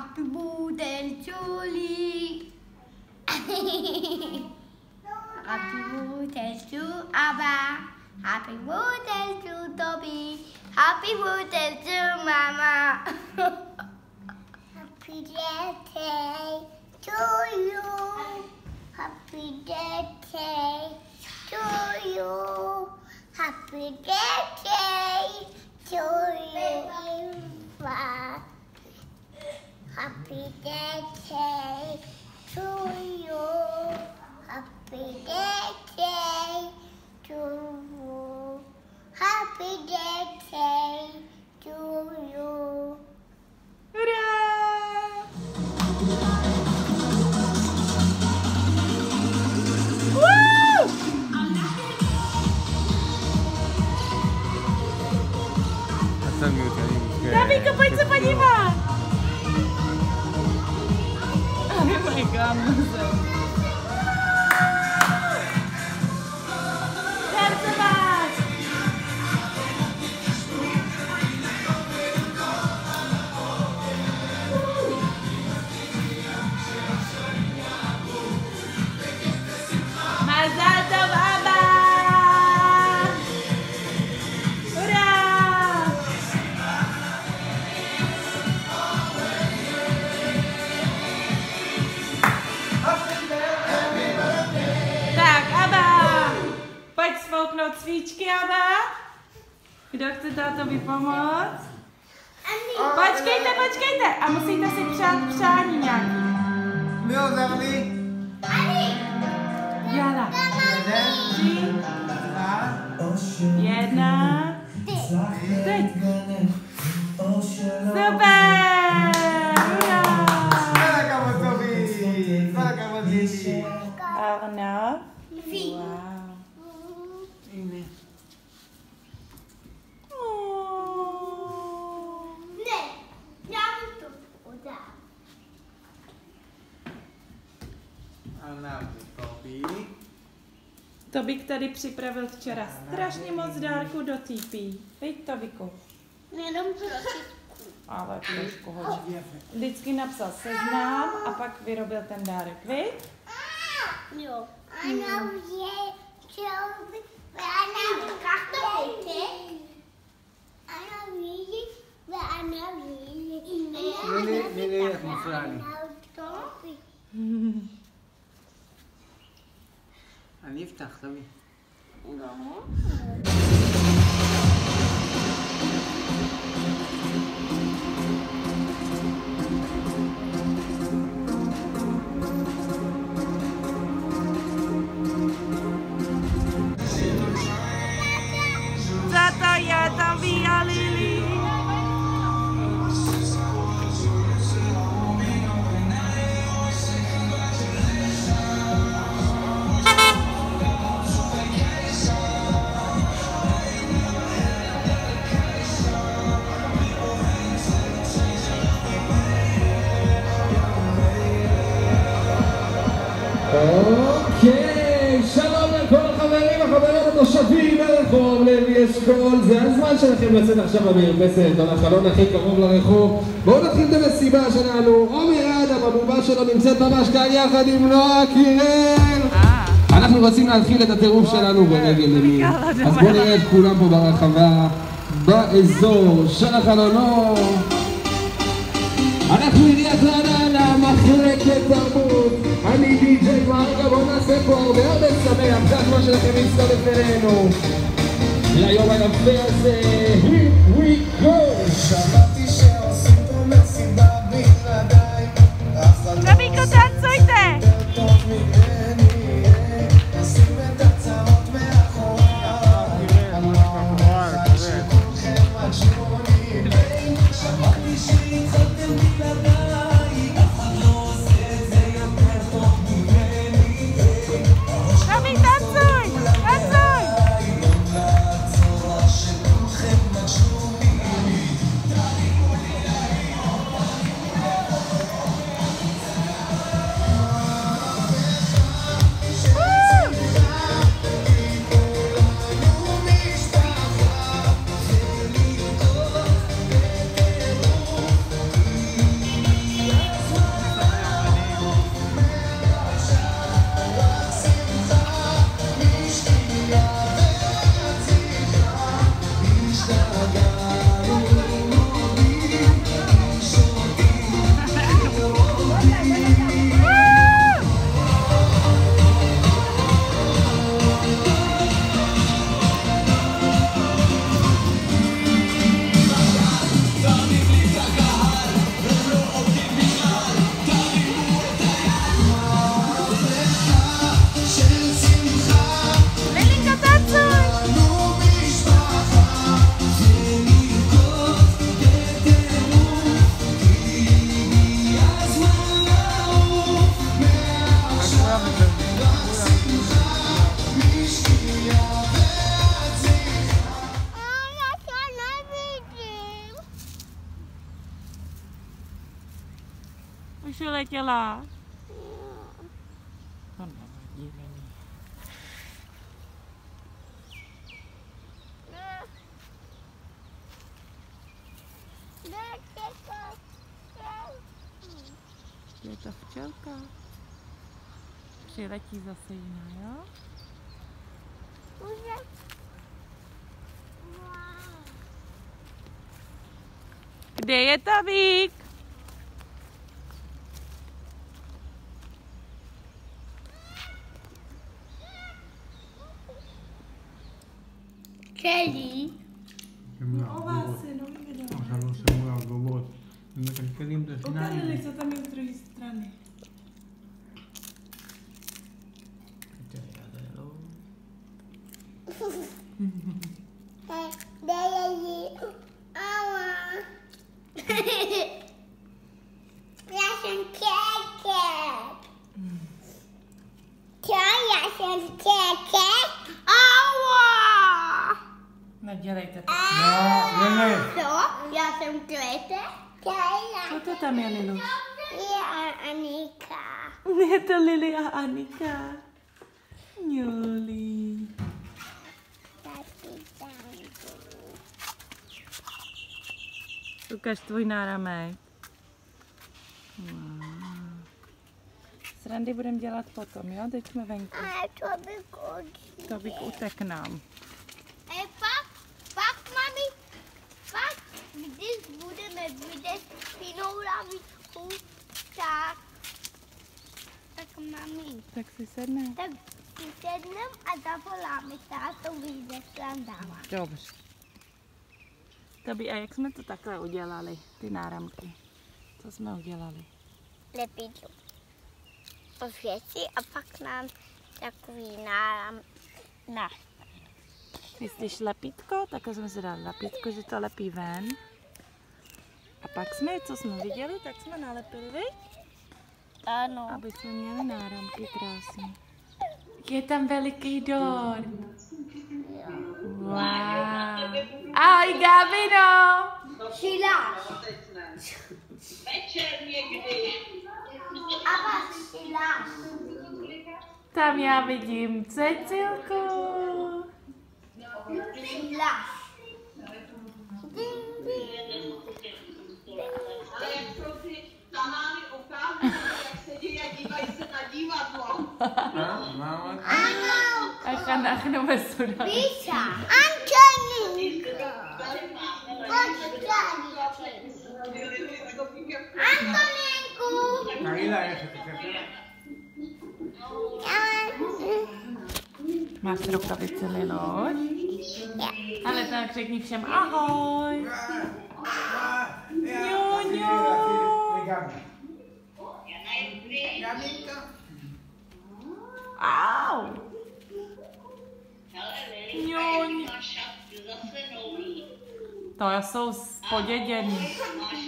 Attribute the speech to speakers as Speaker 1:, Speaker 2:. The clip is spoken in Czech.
Speaker 1: Happy birthday Lee. Happy birthday to Abba. Happy birthday to Toby. Happy birthday to Mama. Happy birthday to you. Happy birthday to you. Happy birthday to you. Happy birthday to you. Happy birthday to you. Happy birthday to you.
Speaker 2: Hurrah! Woo! That's a mute. Gabi, kapait sa paniba! my um, god, Kdo chce tátovi vypomoc? Počkejte, počkejte! A musíte si přát přání nějaký.
Speaker 3: Bylo zavři. Jara.
Speaker 2: Jana. Jedna. Teď. Super!
Speaker 1: Ura! Arnaud. Vie. To
Speaker 2: bych tady připravil včera strašně moc dárku do TP. Veď to,
Speaker 1: Viku. Jenom.
Speaker 2: Ale trošku hodně. Vždycky napsal seznám a pak vyrobil ten dárek, vy?
Speaker 1: Jo. Ano, je čelby, ano. Ano, ano.
Speaker 4: Ano, ano. алиф тахтави אשכול, זה הזמן שלכם לצאת עכשיו למרפסת או לחלון הכי קרוב לרחוב. בואו נתחיל את המסיבה שלנו. עומר אדם, הבובה שלו נמצאת ממש כאן יחד עם נועה קירל. אנחנו רוצים להתחיל את הטירוף שלנו ברגל ימין. אז בואו נראה את כולם פה ברחבה, באזור של החלונות. אנחנו עיריית רעננה, מחלקת תרבות, אני די.ג'יי מרגה, בואו נעשה פה הרבה הרבה שמח, זה הזמן שלכם להצטרף אלינו. ליום היפה הזה, here we go!
Speaker 5: שמעתי שעושים פה מסיבה בלעדיי, אף אחד לא
Speaker 2: Tobiko, tancujte!
Speaker 5: טוב ממני, נשים את הצרות מאחוריי. רק שכולכם מג'נונים, שמעתי שהתחלתם בלעדיי,
Speaker 2: Už uletěla. To nevadí, není. Je to včelka. Přiletí zase jiná, jo? Kde je Tobík?
Speaker 1: Kelly.
Speaker 3: Olá, Saludos
Speaker 2: Samuel Gobot. Queremos assinar. O cara
Speaker 1: é exatamente registrando. Can I have a cat?
Speaker 2: Nedělejte to.
Speaker 3: No, Lili.
Speaker 1: Co? Já jsem keket?
Speaker 2: Co to tam je, Lilu?
Speaker 1: Je Anika.
Speaker 2: Je to Lily a Anika. Juli. Ukaž tvůj náramek. Wow. Srandy budeme dělat potom, jo? Teď jsme venku.
Speaker 1: A to by končí.
Speaker 2: To bych utek nám.
Speaker 1: E pak, pak mami, pak, když budeme vidět špinou lavičku, tak, tak mami,
Speaker 2: Tak si sedne.
Speaker 1: tak si sednem a zavoláme táto vyjde srandama.
Speaker 2: Dobře. Tobi, a jak jsme to takhle udělali, ty náramky? Co jsme udělali?
Speaker 1: Lepidlo. Osvěci a pak nám takový náram na.
Speaker 2: Myslíš lepítko? Tak jsme si dali lepítko, že to lepí ven. Pak jsme, co jsme viděli, tak jsme nalepili, viď?
Speaker 1: Ano.
Speaker 2: aby jsme měli náramky krásný. Je tam veliký dort. Wow. Ahoj, Gabino!
Speaker 1: Šiláš.
Speaker 6: Večer někdy.
Speaker 1: A pak šiláš.
Speaker 2: Tam já vidím Cecilku.
Speaker 1: Šiláš.
Speaker 2: אנחנו מסודרים.
Speaker 1: Píša. Antoninka. Antoninku.
Speaker 3: קרילה, איך את תקשר?
Speaker 2: Máš rukavice, Liloš? Ale tak řekni všem ahoj. Au. To sou jsou spodědění. Ah,